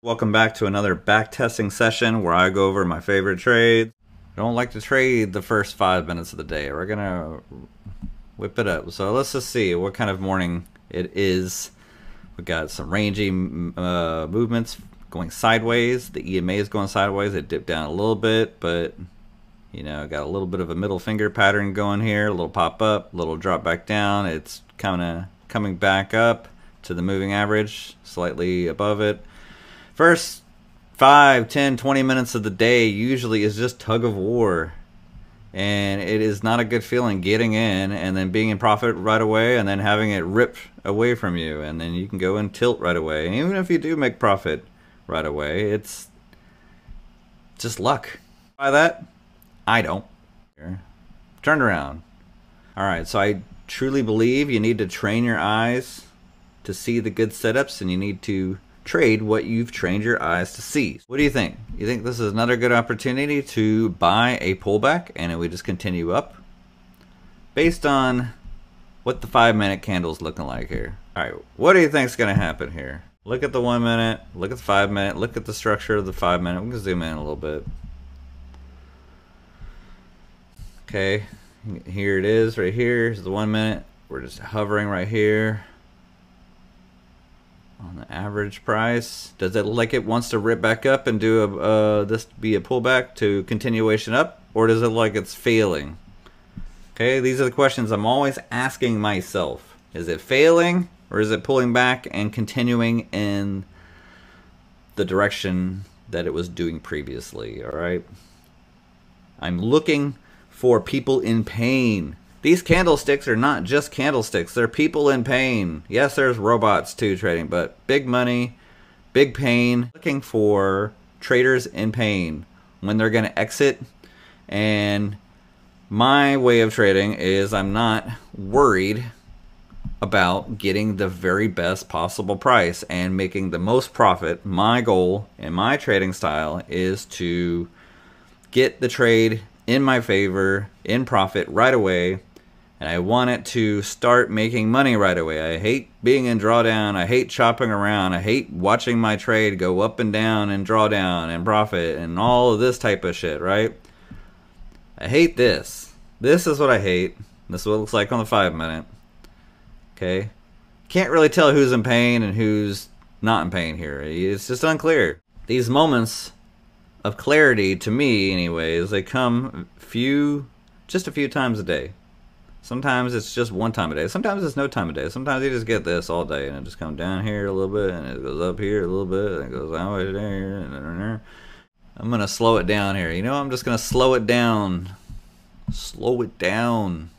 Welcome back to another back testing session where I go over my favorite trades. I don't like to trade the first five minutes of the day. We're gonna whip it up. So let's just see what kind of morning it is. We got some rangy uh, movements going sideways. The EMA is going sideways. It dipped down a little bit, but you know, got a little bit of a middle finger pattern going here. A little pop up, a little drop back down. It's kind of coming back up to the moving average, slightly above it. First 5, 10, 20 minutes of the day usually is just tug of war. And it is not a good feeling getting in and then being in profit right away and then having it ripped away from you. And then you can go and tilt right away. Even if you do make profit right away, it's just luck. By that, I don't. Turned around. All right, so I truly believe you need to train your eyes to see the good setups and you need to trade what you've trained your eyes to see. What do you think? You think this is another good opportunity to buy a pullback and we just continue up? Based on what the five minute candle's looking like here. All right, what do you think is going to happen here? Look at the one minute, look at the five minute, look at the structure of the five minute. We can zoom in a little bit. Okay, here it is right here. Here's the one minute. We're just hovering right here on the average price. Does it look like it wants to rip back up and do a uh, this be a pullback to continuation up, or does it like it's failing? Okay, these are the questions I'm always asking myself. Is it failing, or is it pulling back and continuing in the direction that it was doing previously? All right. I'm looking for people in pain. These candlesticks are not just candlesticks. They're people in pain. Yes, there's robots too trading, but big money, big pain. Looking for traders in pain when they're going to exit. And my way of trading is I'm not worried about getting the very best possible price and making the most profit. My goal in my trading style is to get the trade in my favor, in profit right away, and I want it to start making money right away. I hate being in drawdown. I hate chopping around. I hate watching my trade go up and down and drawdown and profit and all of this type of shit, right? I hate this. This is what I hate. This is what it looks like on the five minute. Okay? Can't really tell who's in pain and who's not in pain here. It's just unclear. These moments of clarity, to me anyways, they come few, just a few times a day. Sometimes it's just one time a day. Sometimes it's no time a day. Sometimes you just get this all day, and it just comes down here a little bit, and it goes up here a little bit, and it goes that way there, and there. I'm gonna slow it down here. You know, I'm just gonna slow it down. Slow it down.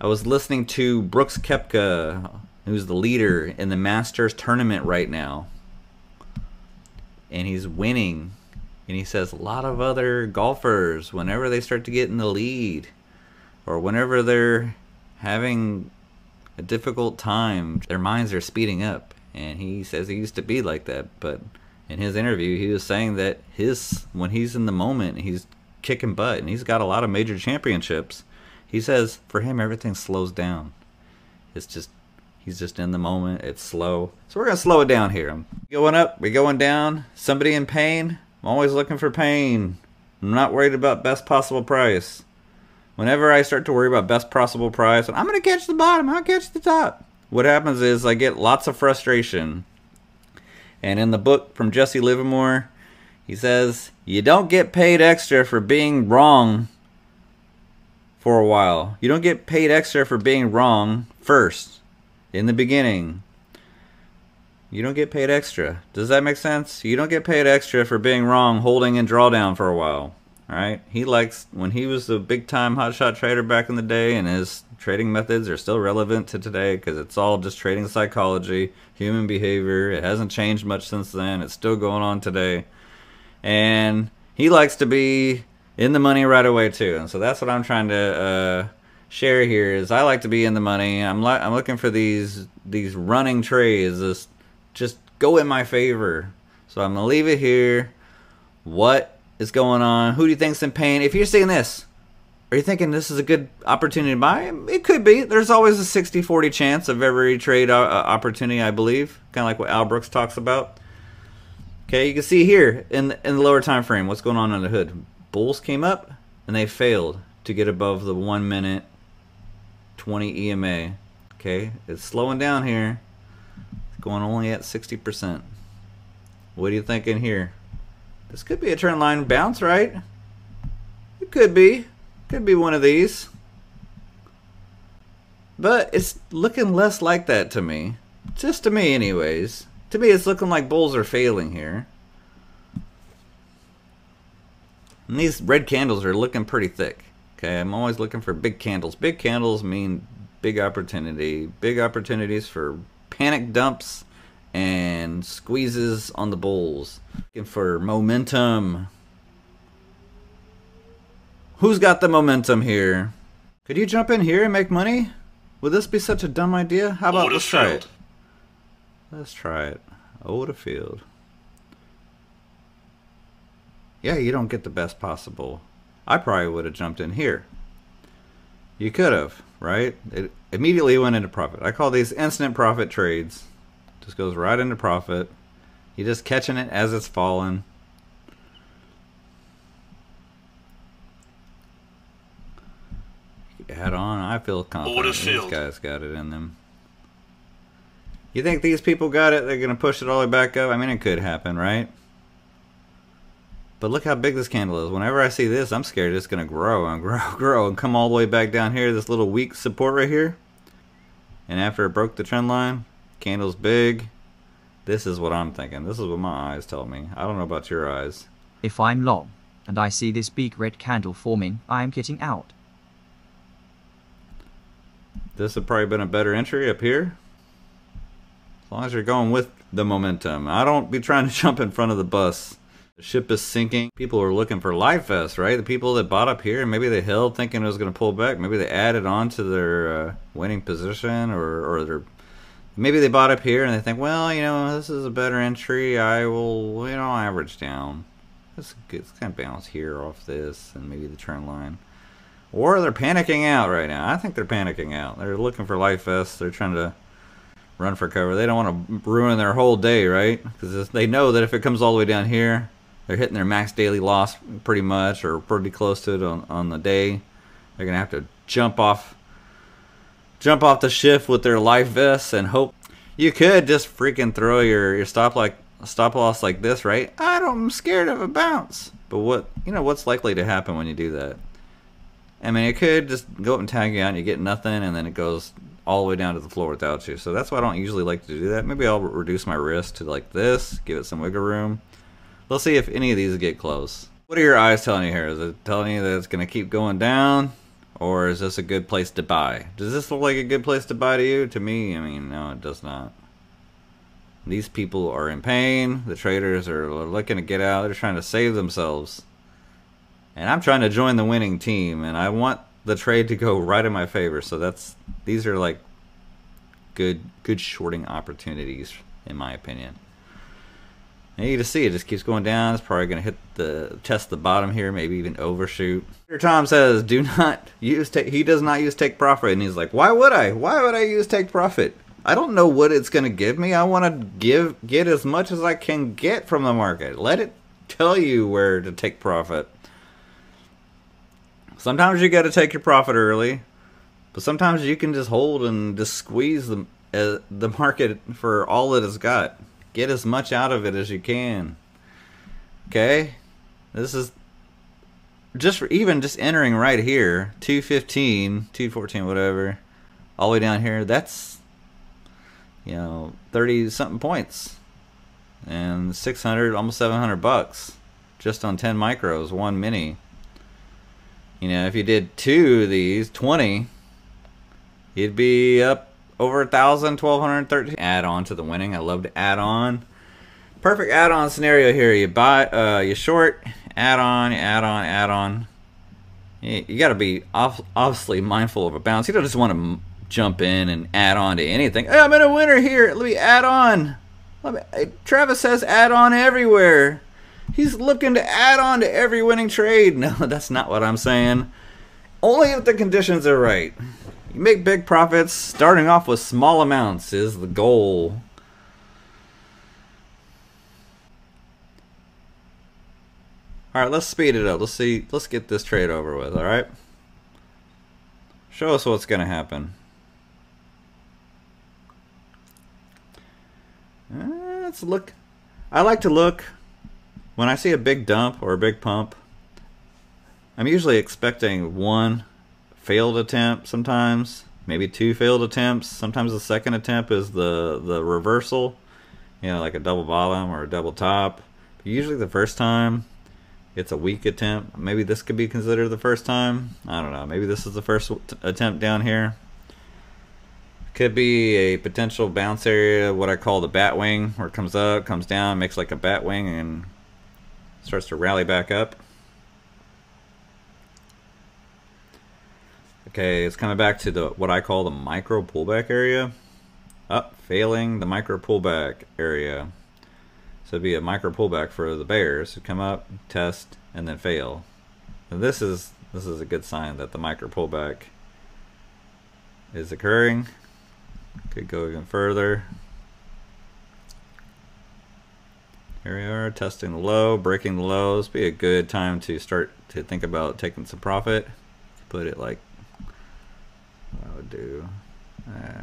I was listening to Brooks Koepka, who's the leader in the Masters tournament right now, and he's winning. And he says a lot of other golfers, whenever they start to get in the lead or whenever they're having a difficult time, their minds are speeding up. And he says he used to be like that, but in his interview, he was saying that his when he's in the moment, he's kicking butt, and he's got a lot of major championships. He says for him, everything slows down. It's just he's just in the moment. It's slow, so we're gonna slow it down here. I'm going up, we're going down. Somebody in pain. I'm always looking for pain. I'm not worried about best possible price. Whenever I start to worry about best possible price, and I'm to catch the bottom, I'll catch the top. What happens is I get lots of frustration. And in the book from Jesse Livermore, he says, You don't get paid extra for being wrong for a while. You don't get paid extra for being wrong first, in the beginning. You don't get paid extra. Does that make sense? You don't get paid extra for being wrong holding in drawdown for a while. All right, he likes when he was a big time hotshot trader back in the day, and his trading methods are still relevant to today because it's all just trading psychology, human behavior. It hasn't changed much since then. It's still going on today, and he likes to be in the money right away too. And so that's what I'm trying to uh, share here. Is I like to be in the money. I'm li- I'm looking for these these running trades. This just go in my favor. So I'm gonna leave it here. What is going on? Who do you think's in pain? If you're seeing this, are you thinking this is a good opportunity to buy? It could be. There's always a 60-40 chance of every trade uh, uh, opportunity, I believe. Kind of like what Al Brooks talks about. Okay, you can see here in the, in the lower time frame what's going on under the hood. Bulls came up and they failed to get above the 1 minute 20 EMA. Okay, it's slowing down here. It's going only at 60%. What are you thinking here? This could be a trend line bounce, right? It could be. Could be one of these. But it's looking less like that to me. Just to me, anyways. To me, it's looking like bulls are failing here. And these red candles are looking pretty thick. Okay, I'm always looking for big candles. Big candles mean big opportunity. Big opportunities for panic dumps and squeezes on the bulls. Looking for momentum. Who's got the momentum here? Could you jump in here and make money? Would this be such a dumb idea? How about let's try it? Let's try it. Odefield. Yeah, you don't get the best possible. I probably would have jumped in here. You could have, right? It immediately went into profit. I call these instant profit trades. Just goes right into profit. You're just catching it as it's falling. Head on. I feel confident. These guys got it in them. You think these people got it? They're going to push it all the way back up? I mean, it could happen, right? But look how big this candle is. Whenever I see this, I'm scared it's going to grow and grow, grow, and come all the way back down here, this little weak support right here. And after it broke the trend line, candle's big. This is what I'm thinking. This is what my eyes tell me. I don't know about your eyes. If I'm long, and I see this big red candle forming, I am getting out. This would probably been a better entry up here. As long as you're going with the momentum. I don't be trying to jump in front of the bus. The ship is sinking. People are looking for life vests, right? The people that bought up here, maybe they held thinking it was going to pull back. Maybe they added on to their uh, winning position or, or their maybe they bought up here and they think, well, you know, this is a better entry. I will, you know, average down. It's good. It's kind of bounce here off this and maybe the trend line. Or they're panicking out right now. I think they're panicking out. They're looking for life vests. They're trying to run for cover. They don't want to ruin their whole day, right? Because they know that if it comes all the way down here, they're hitting their max daily loss pretty much or pretty close to it on, on the day. They're gonna have to jump off jump off the shift with their life vests and hope you could just freaking throw your, your stop like stop loss like this, right? I don't I'm scared of a bounce. But what you know what's likely to happen when you do that? I mean, it could just go up and tag you out and you get nothing, and then it goes all the way down to the floor without you. So that's why I don't usually like to do that. Maybe I'll reduce my risk to like this, give it some wiggle room. Let's see if any of these get close. What are your eyes telling you here? Is it telling you that it's going to keep going down? Or is this a good place to buy? Does this look like a good place to buy to you? To me, I mean, no, it does not. These people are in pain. The traders are looking to get out. They're trying to save themselves. And I'm trying to join the winning team, and I want the trade to go right in my favor. So that's these are like good good shorting opportunities, in my opinion. And you just see it just keeps going down. It's probably going to hit the test the bottom here, maybe even overshoot. Here Tom says, "Do not use take." He does not use take profit, and he's like, "Why would I? Why would I use take profit? I don't know what it's going to give me. I want to give get as much as I can get from the market. Let it tell you where to take profit. Sometimes you got to take your profit early, but sometimes you can just hold and just squeeze the uh, the market for all it has got." Get as much out of it as you can. Okay? This is just for even just entering right here, 215, 214, whatever, all the way down here, that's, you know, 30 something points. And 600, almost 700 bucks just on 10 micros, one mini. You know, if you did two of these, 20, you'd be up over a thousand, twelve hundred thirteen. Add on to the winning. I love to add on. Perfect add on scenario here. You buy, uh, you short, add on, add on, add on. You, you got to be obviously mindful of a bounce. You don't just want to jump in and add on to anything. Hey, I'm in a winner here. Let me add on. Let me, Travis says add on everywhere. He's looking to add on to every winning trade. No, that's not what I'm saying. Only if the conditions are right. You make big profits, starting off with small amounts is the goal. All right, let's speed it up. Let's see. Let's get this trade over with. All right. Show us what's going to happen. Uh, let's look. I like to look when I see a big dump or a big pump. I'm usually expecting one failed attempt sometimes, maybe two failed attempts. Sometimes the second attempt is the the reversal, you know, like a double bottom or a double top. But usually the first time it's a weak attempt. Maybe this could be considered the first time. I don't know. Maybe this is the first attempt down here. Could be a potential bounce area, what I call the bat wing, where it comes up, comes down, makes like a bat wing, and starts to rally back up. Okay, it's coming back to the what I call the micro pullback area. Up, failing the micro pullback area. So it'd be a micro pullback for the bears to come up, test, and then fail. And this is this is a good sign that the micro pullback is occurring. Could go even further. Here we are, testing the low, breaking the lows. Be a good time to start to think about taking some profit. Put it like do. Uh,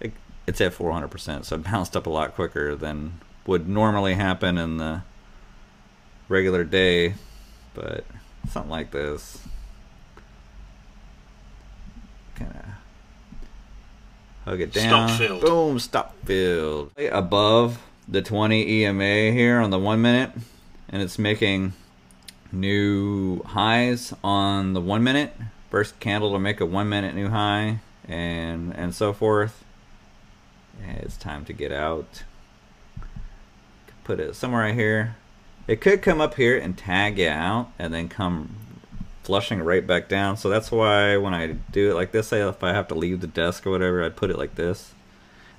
it, it's at 400%, so it bounced up a lot quicker than would normally happen in the regular day, but something like this. Kind of hug it down. Stop filled. Boom, stop filled. Above the 20 EMA here on the one minute, and it's making new highs on the one minute. First candle to make a one minute new high, and and so forth. It's time to get out put it somewhere right here. It could come up here and tag you out and then come flushing right back down. So that's why when I do it like this, say if I have to leave the desk or whatever, I'd put it like this.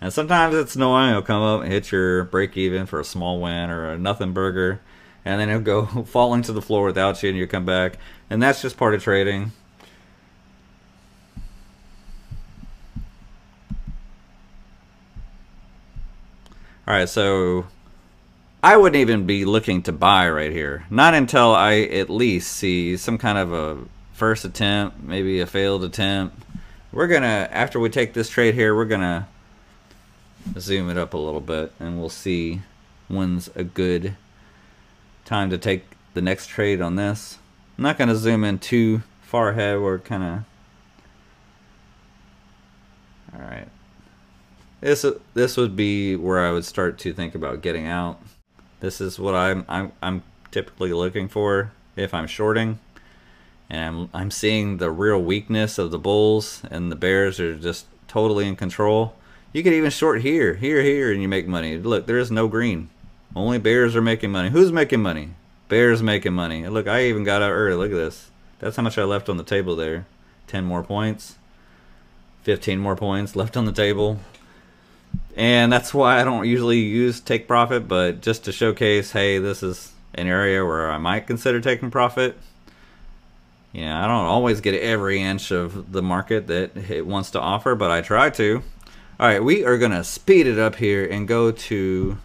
And sometimes it's annoying. It'll come up and hit your break even for a small win or a nothing burger. And then it'll go falling to the floor without you and you come back. And that's just part of trading. All right, so I wouldn't even be looking to buy right here. Not until I at least see some kind of a first attempt, maybe a failed attempt. We're going to, after we take this trade here, we're going to zoom it up a little bit and we'll see when's a good time to take the next trade on this. I'm not going to zoom in too far ahead. We're kind of... This, this would be where I would start to think about getting out. This is what I'm I'm I'm typically looking for if I'm shorting. And I'm I'm seeing the real weakness of the bulls and the bears are just totally in control. You could even short here, here, here, and you make money. Look, there is no green. Only bears are making money. Who's making money? Bears making money. Look, I even got out early. Look at this. That's how much I left on the table there. 10 more points. 15 more points left on the table and that's why I don't usually use take profit, but just to showcase, hey, this is an area where I might consider taking profit. Yeah, I don't always get every inch of the market that it wants to offer, but I try to. All right, we are going to speed it up here and go to